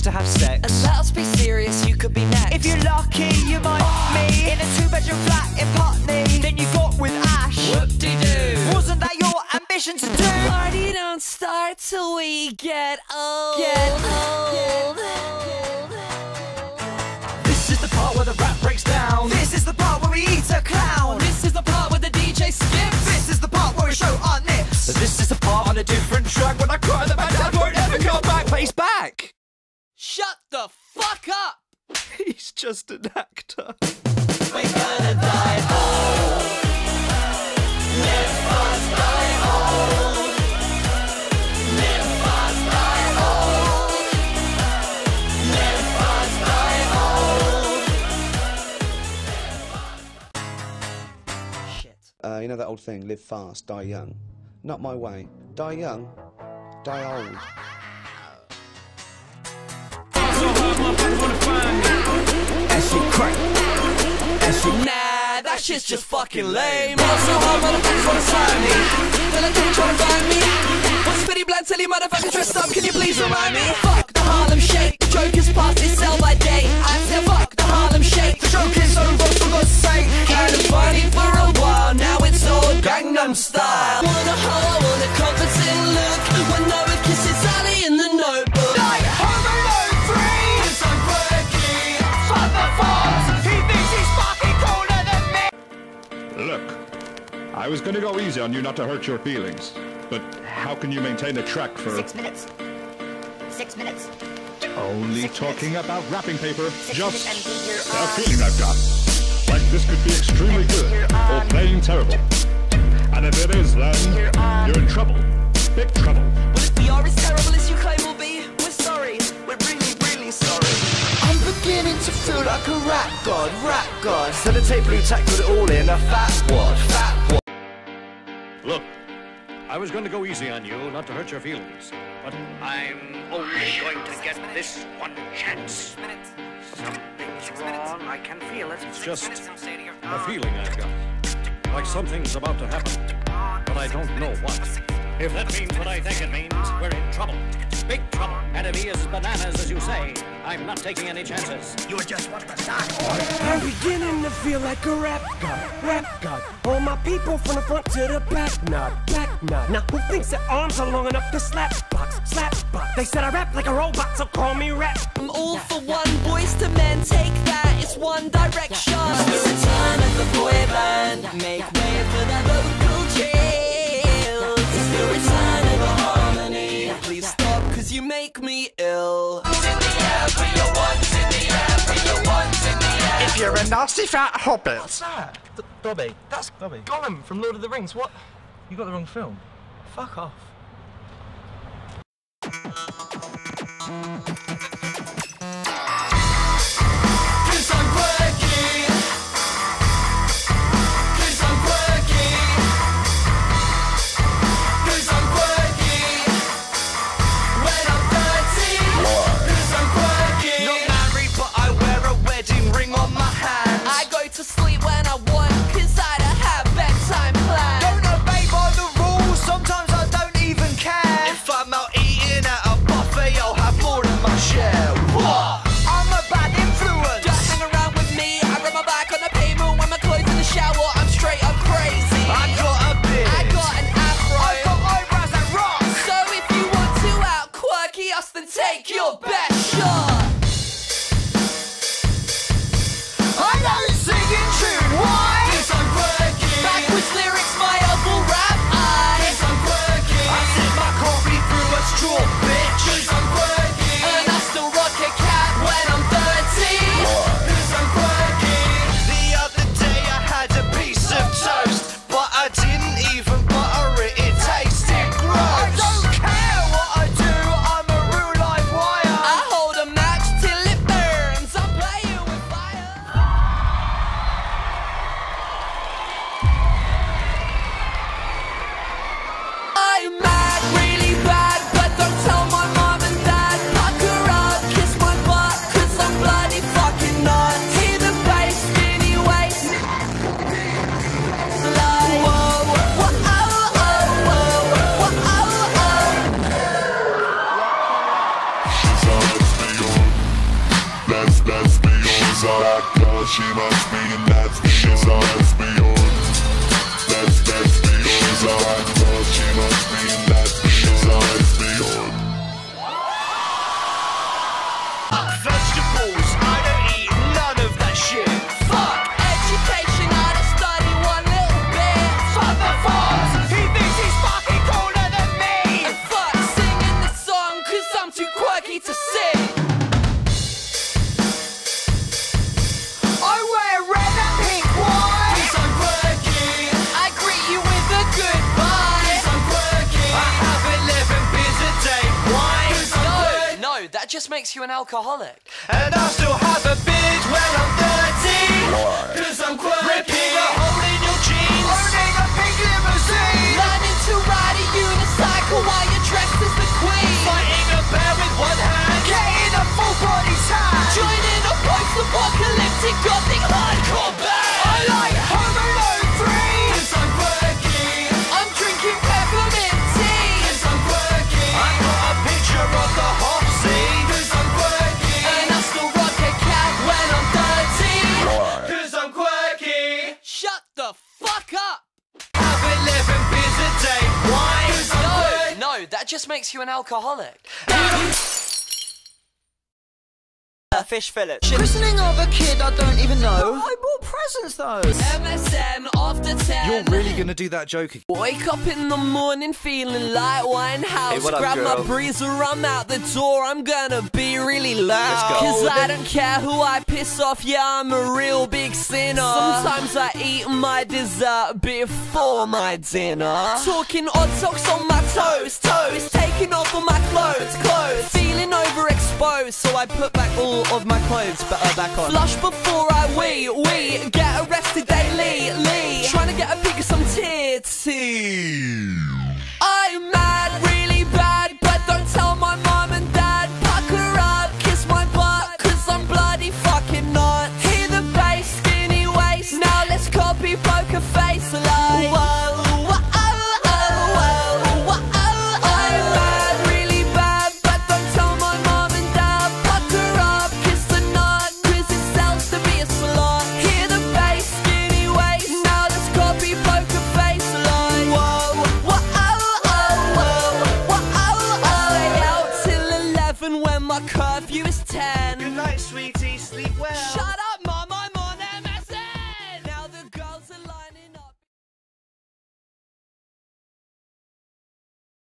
wants to have sex. And let's be serious, you could be next. If you're lucky, you might ah, meet me in a two-bedroom flat in Putney. Then you got with Ash. Whoop-de-doo. Wasn't that your ambition to do? Party don't start till we get old. Get old. This is the part where the rap breaks down. This is the part where we eat a clown. This is the part where the DJ skips. This is the part where we show our nips. This is the part on a different track when I cry that die old. Shit. Uh, you know that old thing, live fast, die young? Not my way. Die young, die old. Shit's just fucking lame. Not so hard, motherfuckers wanna sign me. I think trying to find me. What's Spitty Blunt tell you motherfuckers dressed up? Can you please remind me? Fuck the Harlem Shake. The joke is past its sell by day. I I was gonna go easy on you not to hurt your feelings, but how can you maintain a track for Six minutes. Six minutes. only six talking minutes. about wrapping paper? Six Just minutes and you're a feeling I've got. Like this could be extremely good or plain terrible. And if it is, then You're you're in trouble. Big trouble. But if we are as terrible as you claim we'll be, we're sorry. We're really, really sorry. I'm beginning to feel like a rap god, rap god. Sellotape Blu Tack put it all in a fat wad, fat wad. Look, I was going to go easy on you, not to hurt your feelings, but I'm only going to get this one chance. Something's wrong. I can feel it. It's just a feeling I've got. Like something's about to happen, but I don't know what. If that means what I think it means, we're in trouble. Big trouble. If is bananas, as you say, I'm not taking any chances. You're just what the stock. I'm beginning to feel like a rap god, rap god. All my people from the front to the back, nod, back nod. Now who thinks their arms are long enough to slap box, slap box? They said I rap like a robot, so call me rap. I'm all for one, boys to men, take that, it's one direction. It's the return of the boy band, make you're a nasty fat hobbit. What's that? D- Dobby. That's Dobby. Gollum from Lord of the Rings. What? You got the wrong film. Fuck off. She must be in just makes you an alcoholic. And I still have a beard when I'm 30. Cause I'm quirky. Ripping a hole in your jeans. Just makes you an alcoholic. Uh, fish fillet. Christening of a kid I don't even know. I bought presents though. MSN after 10. You're really gonna do that joke again? Wake up in the morning feeling like Winehouse. Hey, what up, Grab my breezer, I'm out the door. I'm gonna be really loud. Cause I don't care who I piss off. Yeah, I'm a real big sinner. Sometimes I eat my dessert before my dinner. Talking odd socks on my toes, toes. Taking off all my clothes, clothes. Feeling overexposed, so I put back all of my clothes but, uh, back on. Flush before I wee, wee. Get arrested daily, Lee. Trying to get a peek of some titty. My curfew is 10. Good night, sweetie. Sleep well. Shut